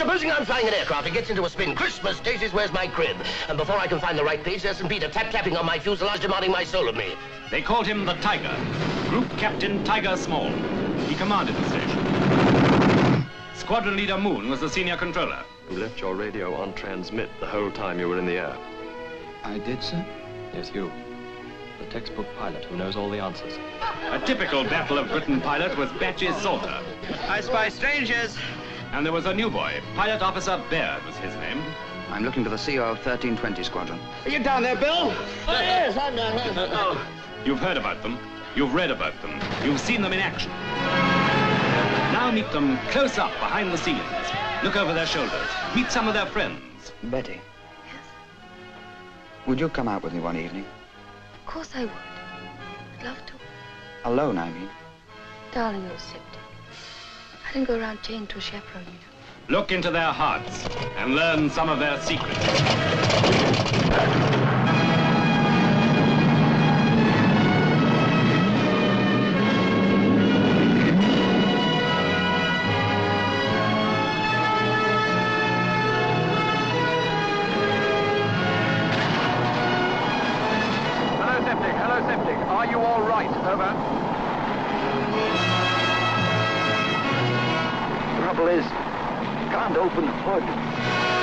supposing I'm flying an aircraft, it gets into a spin. Christmas daisies, where's my crib? And before I can find the right page, there's St. Peter tap-tapping on my fuselage, demanding my soul of me. They called him the Tiger. Group Captain Tiger Small. He commanded the station. Squadron Leader Moon was the senior controller. You left your radio on transmit the whole time you were in the air. I did, sir? Yes, you. The textbook pilot who knows all the answers. A typical Battle of Britain pilot was Batchy Salter. I spy strangers. And there was a new boy. Pilot Officer Baird was his name. I'm looking for the CO of 1320 squadron. Are you down there, Bill? Oh, yes, I'm down here. Oh. You've heard about them. You've read about them. You've seen them in action. Now meet them close up behind the scenes. Look over their shoulders. Meet some of their friends. Betty, Yes, would you come out with me one evening? of course I would. I'd love to. Alone, I mean. Darling, you're septic. I didn't go around chained to a chaperone, you know. Look into their hearts and learn some of their secrets. Hello, Septic. Hello, Septic. Are you all right? Over. Can't open the hood.